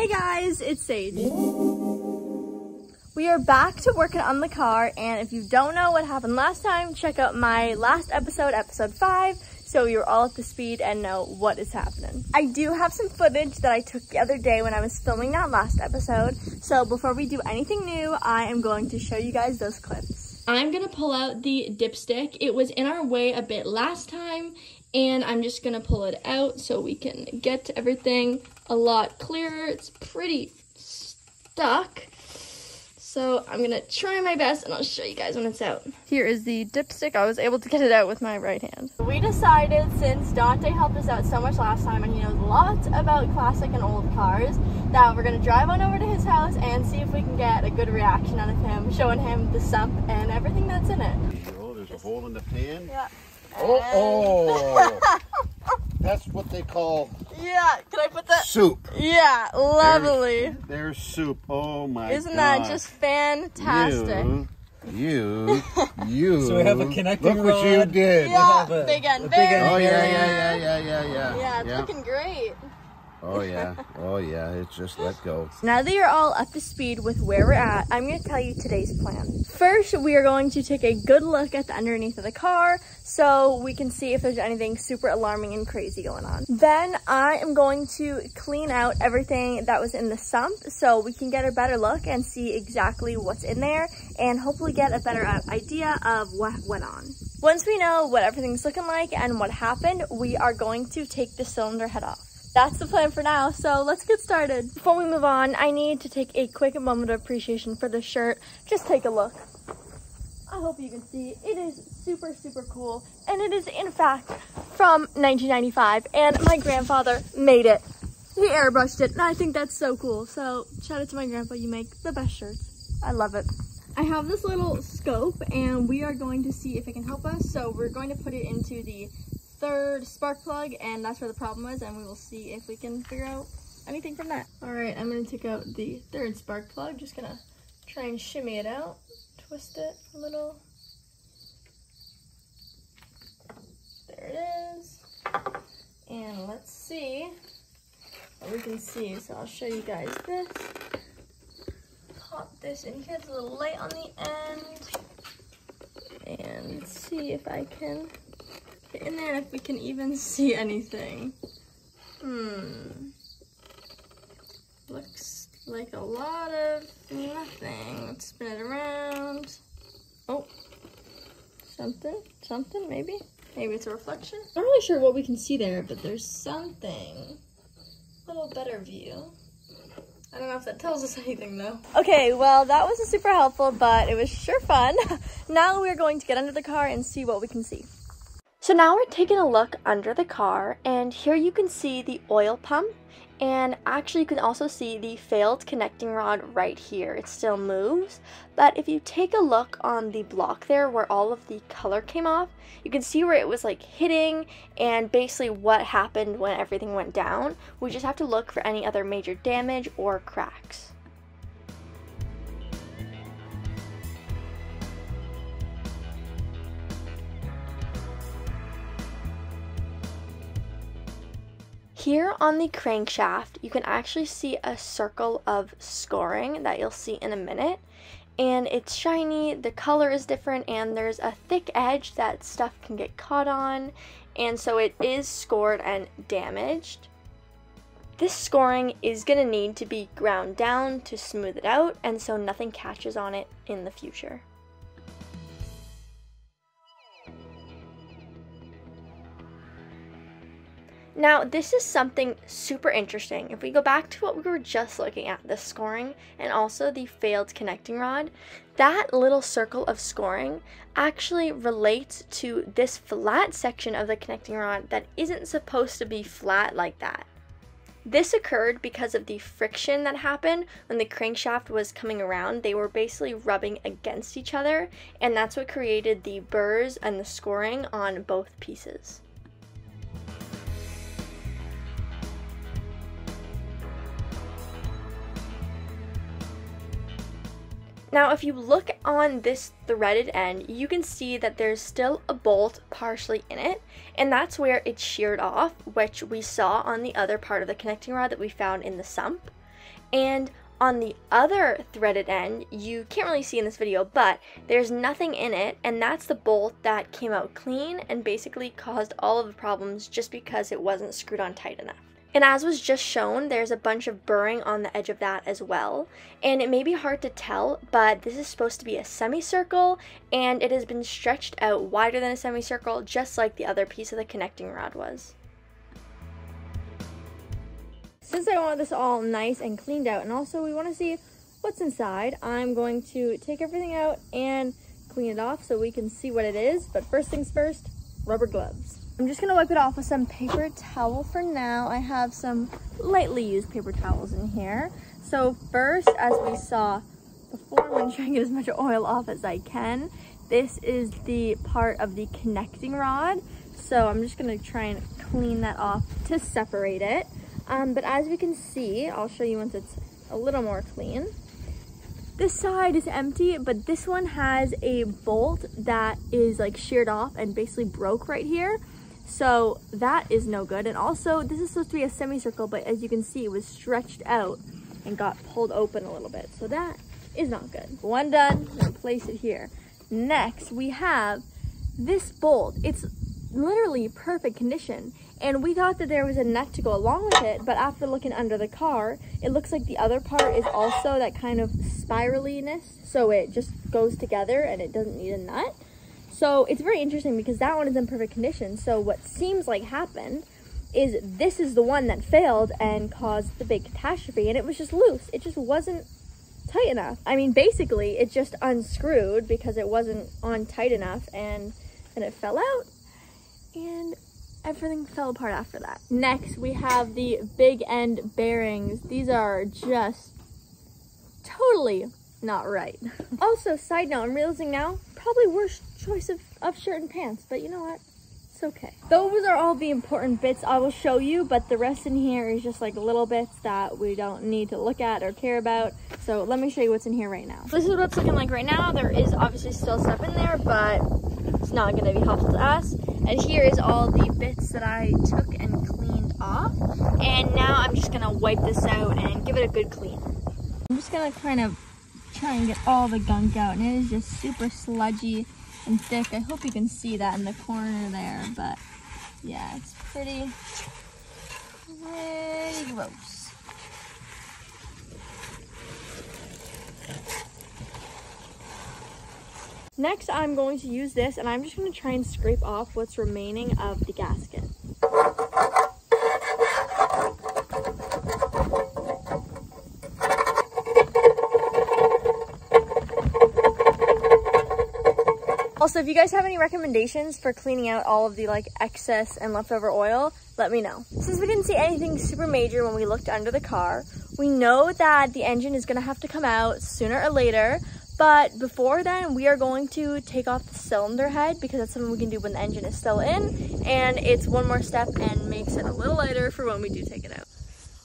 Hey guys, it's Saige. We are back to working on the car, and if you don't know what happened last time, check out my last episode, episode 5, so you're all up to speed and know what is happening. I do have some footage that I took the other day when I was filming that last episode, so before we do anything new, I am going to show you guys those clips. I'm gonna pull out the dipstick. It was in our way a bit last time, and I'm just gonna pull it out so we can get to everything a lot clearer. It's pretty stuck. So I'm gonna try my best and I'll show you guys when it's out. Here is the dipstick. I was able to get it out with my right hand. We decided since Dante helped us out so much last time and he knows lots about classic and old cars that we're gonna drive on over to his house and see if we can get a good reaction out of him, showing him the sump and everything that's in it. Oh, there's a hole in the pan. Yeah. Oh, oh. That's what they call Yeah, can I put that? soup. Yeah, lovely. There's soup. Oh my Isn't God. that just fantastic? You, you, you. So we have a connecting Look what you did. Yeah, big end, big end. Oh yeah, yeah, yeah, yeah, yeah, yeah. Yeah, it's looking great. Oh yeah, oh yeah. It's just let go. Now that you're all up to speed with where we're at, I'm to tell you today's plan. First, we are going to take a good look at the underneath of the car so we can see if there's anything super alarming and crazy going on. Then I am going to clean out everything that was in the sump so we can get a better look and see exactly what's in there and hopefully get a better uh, idea of what went on. Once we know what everything's looking like and what happened, we are going to take the cylinder head off that's the plan for now, so let's get started. Before we move on, I need to take a quick moment of appreciation for this shirt. Just take a look. I hope you can see. It is super, super cool, and it is in fact from 1995, and my grandfather made it. He airbrushed it, and I think that's so cool. So shout out to my grandpa, you make the best shirts. I love it. I have this little scope, and we are going to see if it can help us. So we're going to put it into the third spark plug and that's where the problem was and we will see if we can figure out anything from that. All right, I'm gonna take out the third spark plug. Just gonna try and shimmy it out, twist it a little. There it is. And let's see what we can see. So I'll show you guys this. Pop this in here, there's a little light on the end. And see if I can in there if we can even see anything. Hmm. Looks like a lot of nothing. Let's spin it around. Oh. Something? Something, maybe? Maybe it's a reflection? I'm not really sure what we can see there, but there's something. A little better view. I don't know if that tells us anything though. Okay, well that wasn't super helpful, but it was sure fun. now we're going to get under the car and see what we can see. So now we're taking a look under the car and here you can see the oil pump and actually you can also see the failed connecting rod right here. It still moves, but if you take a look on the block there where all of the color came off, you can see where it was like hitting and basically what happened when everything went down. We just have to look for any other major damage or cracks. Here on the crankshaft, you can actually see a circle of scoring that you'll see in a minute. And it's shiny, the color is different, and there's a thick edge that stuff can get caught on. And so it is scored and damaged. This scoring is going to need to be ground down to smooth it out, and so nothing catches on it in the future. Now, this is something super interesting. If we go back to what we were just looking at, the scoring and also the failed connecting rod, that little circle of scoring actually relates to this flat section of the connecting rod that isn't supposed to be flat like that. This occurred because of the friction that happened when the crankshaft was coming around. They were basically rubbing against each other, and that's what created the burrs and the scoring on both pieces. Now, if you look on this threaded end, you can see that there's still a bolt partially in it, and that's where it's sheared off, which we saw on the other part of the connecting rod that we found in the sump. And on the other threaded end, you can't really see in this video, but there's nothing in it, and that's the bolt that came out clean and basically caused all of the problems just because it wasn't screwed on tight enough. And as was just shown, there's a bunch of burring on the edge of that as well. And it may be hard to tell, but this is supposed to be a semicircle, and it has been stretched out wider than a semicircle, just like the other piece of the connecting rod was. Since I want this all nice and cleaned out, and also we want to see what's inside, I'm going to take everything out and clean it off so we can see what it is. But first things first, rubber gloves. I'm just gonna wipe it off with some paper towel for now. I have some lightly used paper towels in here. So first, as we saw before, I'm gonna try and get as much oil off as I can. This is the part of the connecting rod. So I'm just gonna try and clean that off to separate it. Um, but as we can see, I'll show you once it's a little more clean. This side is empty, but this one has a bolt that is like sheared off and basically broke right here. So that is no good. And also this is supposed to be a semicircle, but as you can see, it was stretched out and got pulled open a little bit. So that is not good. One done, place it here. Next, we have this bolt. It's literally perfect condition. And we thought that there was a nut to go along with it, but after looking under the car, it looks like the other part is also that kind of spiraliness. So it just goes together and it doesn't need a nut. So it's very interesting because that one is in perfect condition. So what seems like happened is this is the one that failed and caused the big catastrophe and it was just loose. It just wasn't tight enough. I mean, basically it just unscrewed because it wasn't on tight enough and then it fell out and everything fell apart after that. Next, we have the big end bearings. These are just totally not right. also, side note, I'm realizing now, probably worst choice of, of shirt and pants, but you know what? It's okay. Those are all the important bits I will show you, but the rest in here is just like little bits that we don't need to look at or care about. So let me show you what's in here right now. This is what it's looking like right now. There is obviously still stuff in there, but it's not gonna be helpful to us. And here is all the bits that I took and cleaned off. And now I'm just gonna wipe this out and give it a good clean. I'm just gonna kind of try and get all the gunk out and it is just super sludgy and thick. I hope you can see that in the corner there, but yeah, it's pretty, pretty gross. Next, I'm going to use this and I'm just going to try and scrape off what's remaining of the gasket. Also, if you guys have any recommendations for cleaning out all of the like excess and leftover oil, let me know. Since we didn't see anything super major when we looked under the car, we know that the engine is gonna have to come out sooner or later, but before then, we are going to take off the cylinder head because that's something we can do when the engine is still in, and it's one more step and makes it a little lighter for when we do take it out.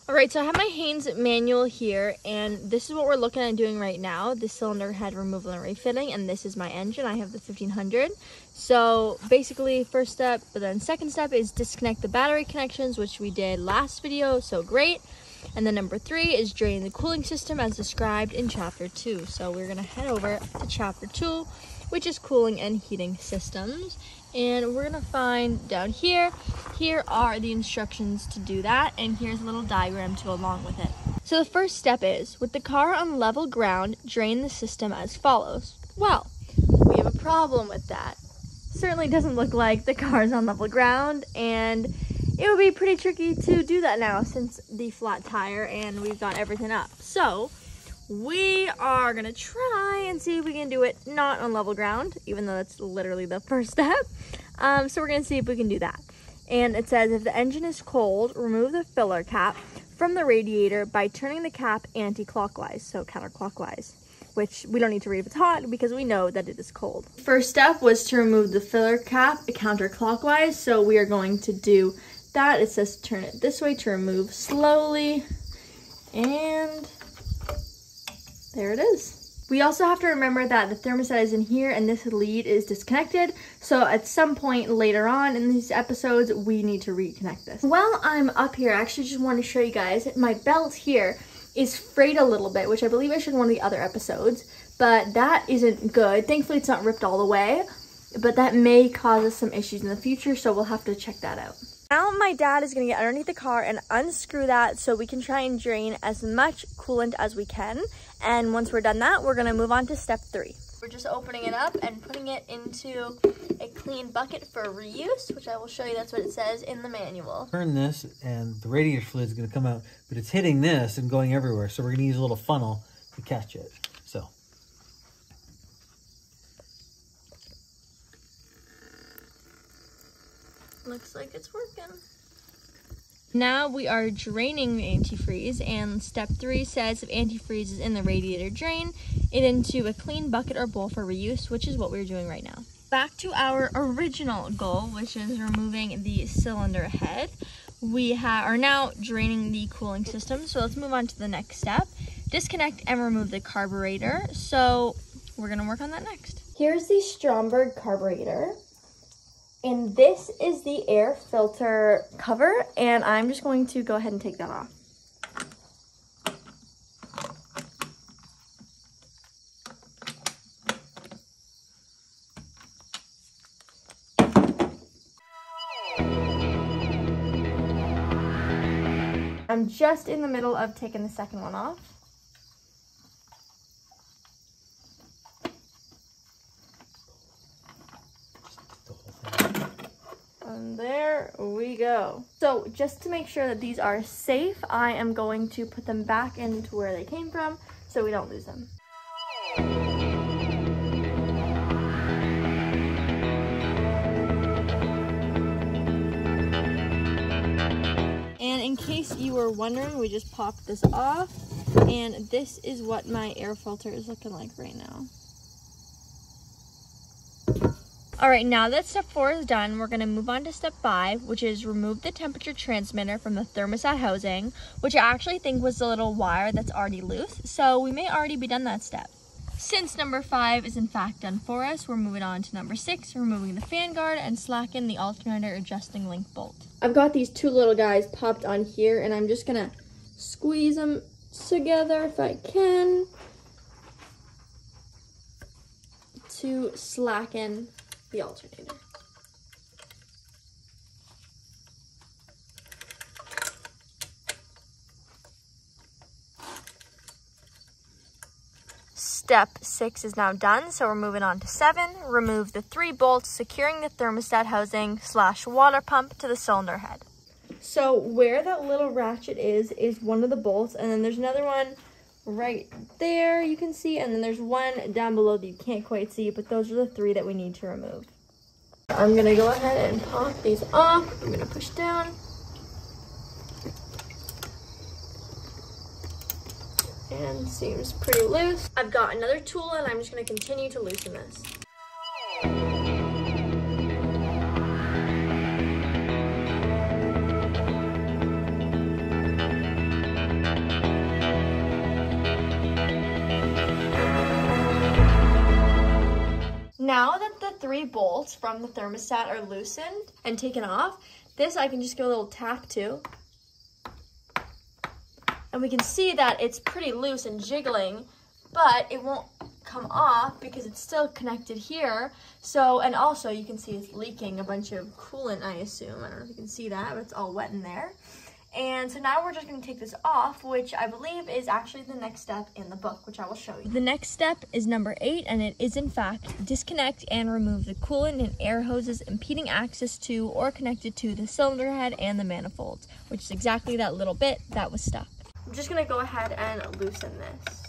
All right, so I have my Haynes manual here, and this is what we're looking at doing right now, the cylinder head removal and refitting, and this is my engine. I have the 1500. So basically, first step, but then second step is disconnect the battery connections, which we did last video, so great. And then number three is drain the cooling system as described in chapter two. So we're gonna head over to chapter two, which is cooling and heating systems. And we're gonna find down here, here are the instructions to do that. And here's a little diagram to go along with it. So the first step is, with the car on level ground, drain the system as follows. Well, we have a problem with that. Certainly doesn't look like the car's on level ground and it would be pretty tricky to do that now since the flat tire and we've got everything up. So we are gonna try and see if we can do it not on level ground, even though that's literally the first step. Um, so we're gonna see if we can do that. And it says if the engine is cold, remove the filler cap from the radiator by turning the cap anti-clockwise, so counterclockwise, which we don't need to read if it's hot because we know that it is cold. First step was to remove the filler cap counterclockwise, so we are going to do that. It says turn it this way to remove slowly, and there it is. We also have to remember that the thermostat is in here and this lead is disconnected. So at some point later on in these episodes, we need to reconnect this. While I'm up here, I actually just want to show you guys my belt here. is frayed a little bit, which I believe I showed in one of the other episodes, but that isn't good. Thankfully, it's not ripped all the way, but that may cause us some issues in the future, so we'll have to check that out. Now my dad is gonna get underneath the car and unscrew that so we can try and drain as much coolant as we can. And once we're done that, we're gonna move on to step three. We're just opening it up and putting it into a clean bucket for reuse, which I will show you that's what it says in the manual. Turn this and the radiator fluid is going to come out, but it's hitting this and going everywhere. So we're going to use a little funnel to catch it. So Looks like it's working. Now we are draining the antifreeze and step three says if antifreeze is in the radiator, drain it into a clean bucket or bowl for reuse, which is what we're doing right now. Back to our original goal, which is removing the cylinder head. We are now draining the cooling system, so let's move on to the next step. Disconnect and remove the carburetor. So we're gonna work on that next. Here's the Stromberg carburetor. And this is the air filter cover, and I'm just going to go ahead and take that off. I'm just in the middle of taking the second one off. the whole thing. And there we go. So just to make sure that these are safe, I am going to put them back into where they came from so we don't lose them. And in case you were wondering, we just popped this off. And this is what my air filter is looking like right now. All right, now that step four is done, we're gonna move on to step five, which is remove the temperature transmitter from the thermostat housing, which I actually think was the little wire that's already loose. So we may already be done that step. Since number five is in fact done for us, we're moving on to number six, removing the fan guard and slacken the alternator adjusting link bolt. I've got these two little guys popped on here and I'm just gonna squeeze them together if I can to slacken the alternator. Step six is now done, so we're moving on to seven. Remove the three bolts securing the thermostat housing slash water pump to the cylinder head. So where that little ratchet is, is one of the bolts, and then there's another one right there you can see, and then there's one down below that you can't quite see, but those are the three that we need to remove. I'm gonna go ahead and pop these off. I'm gonna push down. And seems pretty loose. I've got another tool and I'm just gonna continue to loosen this. Now that the three bolts from the thermostat are loosened and taken off, this I can just give a little tap to. And we can see that it's pretty loose and jiggling, but it won't come off because it's still connected here. So, and also you can see it's leaking a bunch of coolant, I assume. I don't know if you can see that, but it's all wet in there. And so now we're just going to take this off, which I believe is actually the next step in the book, which I will show you. The next step is number eight, and it is in fact disconnect and remove the coolant and air hoses impeding access to or connected to the cylinder head and the manifolds, which is exactly that little bit that was stuck. I'm just going to go ahead and loosen this.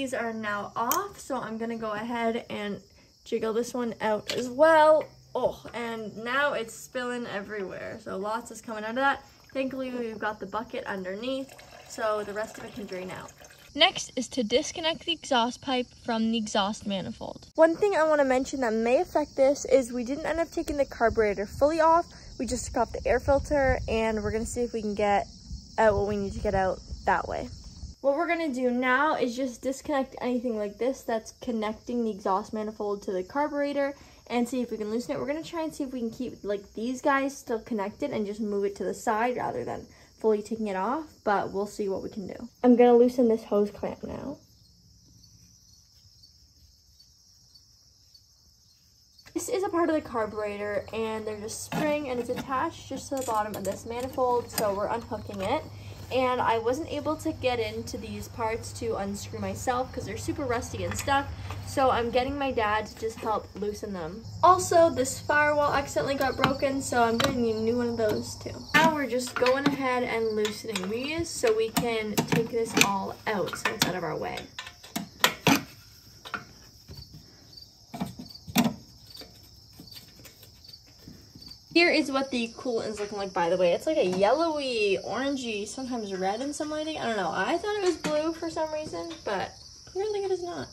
These are now off, so I'm gonna go ahead and jiggle this one out as well. Oh, and now it's spilling everywhere. So lots is coming out of that. Thankfully, we've got the bucket underneath, so the rest of it can drain out. Next is to disconnect the exhaust pipe from the exhaust manifold. One thing I want to mention that may affect this is we didn't end up taking the carburetor fully off. We just took off the air filter and we're going to see if we can get out what we need to get out that way. What we're going to do now is just disconnect anything like this that's connecting the exhaust manifold to the carburetor and see if we can loosen it. We're going to try and see if we can keep like these guys still connected and just move it to the side rather than fully taking it off, but we'll see what we can do. I'm gonna loosen this hose clamp now. This is a part of the carburetor and there's a spring and it's attached just to the bottom of this manifold, so we're unhooking it and I wasn't able to get into these parts to unscrew myself because they're super rusty and stuck. So I'm getting my dad to just help loosen them. Also, this firewall accidentally got broken, so I'm getting a new one of those too. Now we're just going ahead and loosening these so we can take this all out so it's out of our way. Here is what the coolant is looking like, by the way. It's like a yellowy, orangey, sometimes red in some lighting. I don't know. I thought it was blue for some reason, but clearly it is not.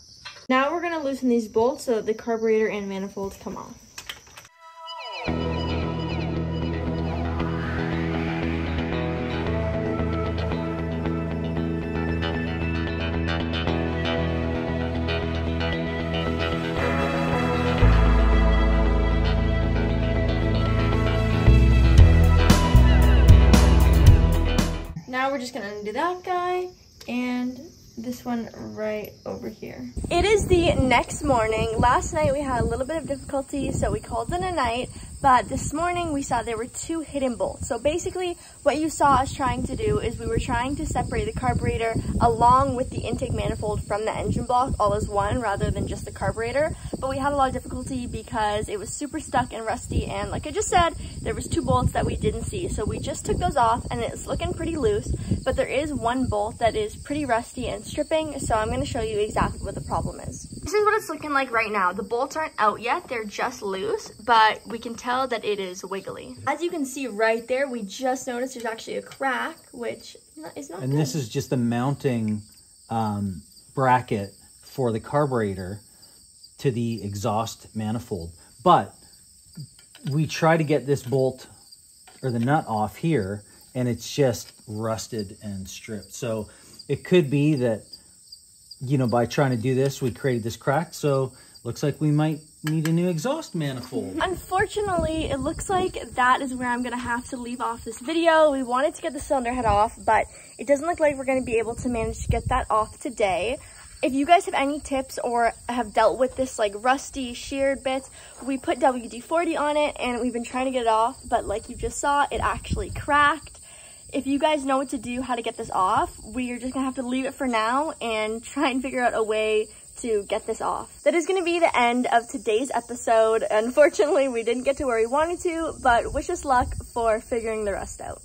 Now we're going to loosen these bolts so that the carburetor and manifold come off. We're just gonna undo that guy and this one right over here. It is the next morning. Last night we had a little bit of difficulty, so we called in a night. But this morning we saw there were two hidden bolts. So basically what you saw us trying to do is we were trying to separate the carburetor along with the intake manifold from the engine block all as one rather than just the carburetor. But we had a lot of difficulty because it was super stuck and rusty and like I just said, there was two bolts that we didn't see. So we just took those off and it's looking pretty loose, but there is one bolt that is pretty rusty and stripping. So I'm gonna show you exactly what the problem is. This is what it's looking like right now. The bolts aren't out yet, they're just loose, but we can tell that it is wiggly. As you can see right there, we just noticed there's actually a crack, which is not And good. this is just the mounting um, bracket for the carburetor to the exhaust manifold. But we try to get this bolt or the nut off here and it's just rusted and stripped. So it could be that, you know, by trying to do this, we created this crack. So looks like we might need a new exhaust manifold. Unfortunately, it looks like that is where I'm gonna have to leave off this video. We wanted to get the cylinder head off, but it doesn't look like we're gonna be able to manage to get that off today. If you guys have any tips or have dealt with this like rusty sheared bits, we put WD-40 on it and we've been trying to get it off, but like you just saw, it actually cracked. If you guys know what to do, how to get this off, we are just gonna have to leave it for now and try and figure out a way to get this off. That is to be the end of today's episode. Unfortunately, we didn't get to where we wanted to, but wish us luck for figuring the rest out.